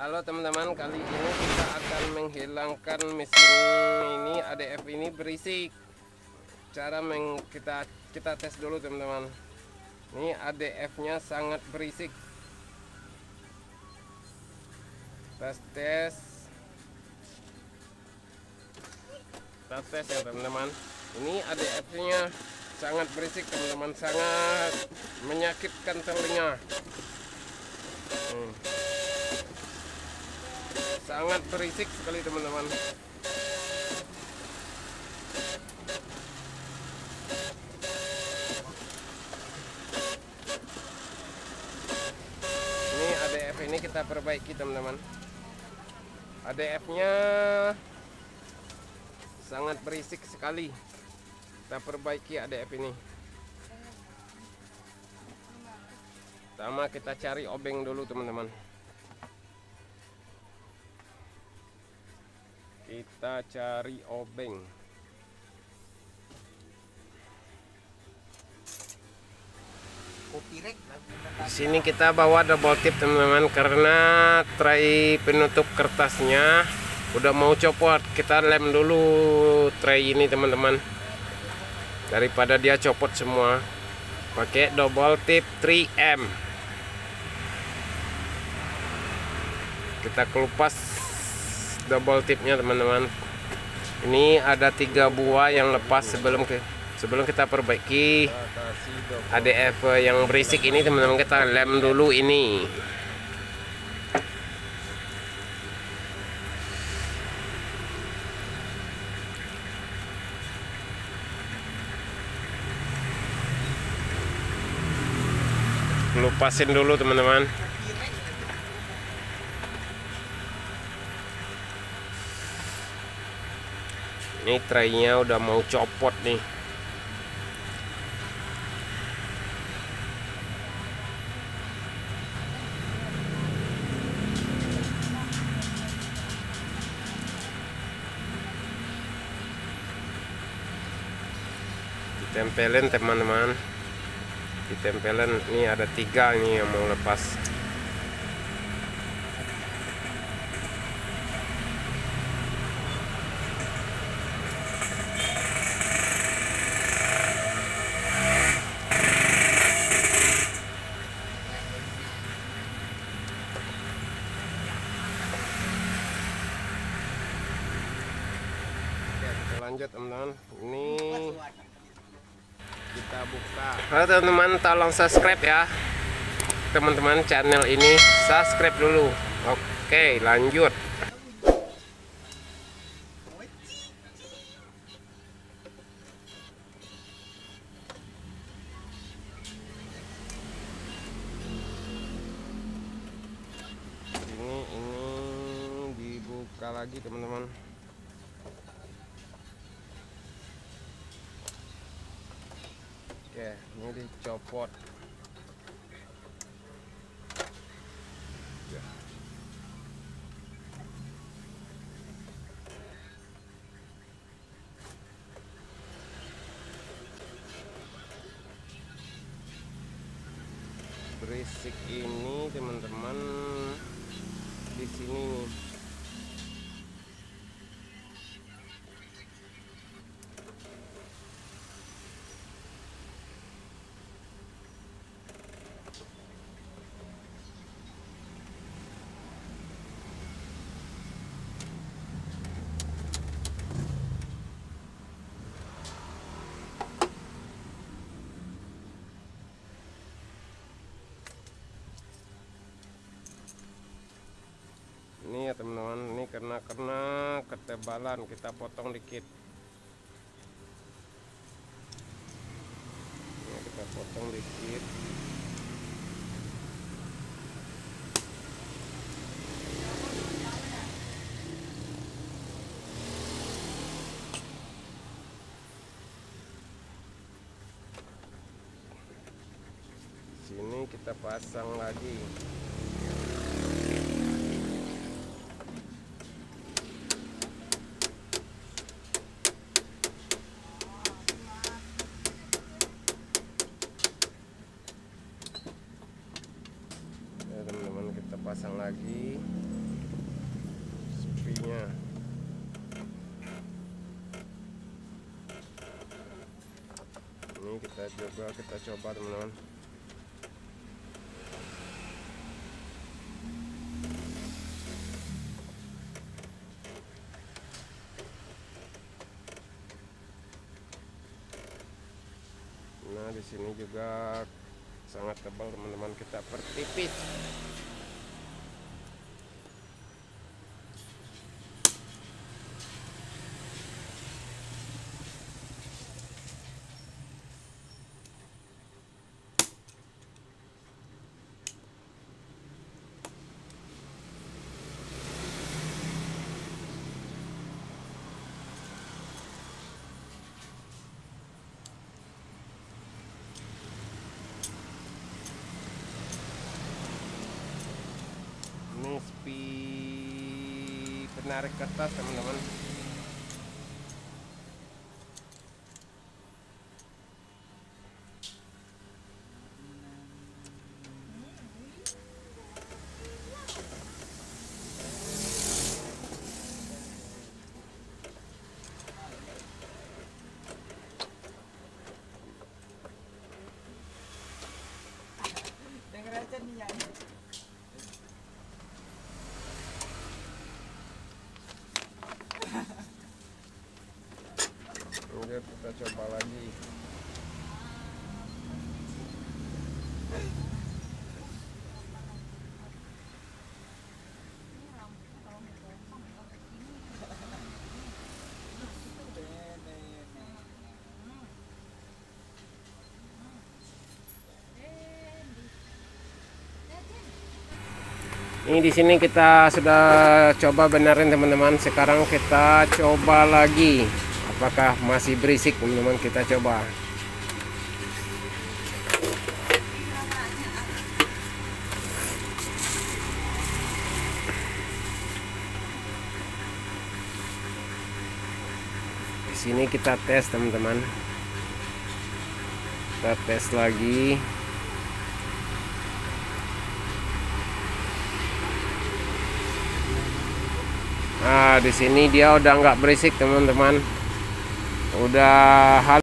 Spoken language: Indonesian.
Halo teman-teman, kali ini kita akan menghilangkan mesin ini ADF ini berisik. Cara meng kita kita tes dulu teman-teman. Ini ADF-nya sangat berisik. Tes tes. Kita tes ya teman-teman. Ini ADF-nya sangat berisik teman-teman, sangat menyakitkan telinga. Sangat berisik sekali teman-teman. Ini ADF ini kita perbaiki teman-teman. ADF nya sangat berisik sekali. Kita perbaiki ADF ini. Pertama kita cari obeng dulu teman-teman kita cari obeng. Di sini kita bawa double tip teman-teman karena tray penutup kertasnya udah mau copot. Kita lem dulu tray ini teman-teman. Daripada dia copot semua. Pakai double tip 3M kita kelupas double tipnya teman-teman. Ini ada tiga buah yang lepas sebelum ke sebelum kita perbaiki ADF yang berisik ini teman-teman. Kita lem dulu ini. Lupasin dulu teman-teman ini traynya udah mau copot nih. Ditempelin teman-teman. Ditempelin. Ini ada tiga ini yang mau lepas lanjut teman-teman. Ini kita buka. Halo teman-teman. Tolong subscribe ya. Teman-teman channel ini subscribe dulu. Oke lanjut. Ini ini dibuka lagi teman-teman Oke, ini dicopot. Ya. Berisik ini teman-teman di sini nih. ini ya teman-teman ini karena ketebalan kita potong dikit. Ini kita potong dikit. Sini kita pasang lagi lagi apinya ini kita juga kita coba teman-teman. Nah di sini juga sangat tebal teman-teman. Kita pertipis ini spi penarik kertas teman-teman Denger aja ya. Oke, kita coba lagi ini di sini kita sudah coba benerin teman-teman. Sekarang kita coba lagi. Apakah masih berisik? Teman-teman kita coba. Di sini kita tes teman-teman. Kita tes lagi Nah, di sini dia udah nggak berisik, teman-teman. Udah hal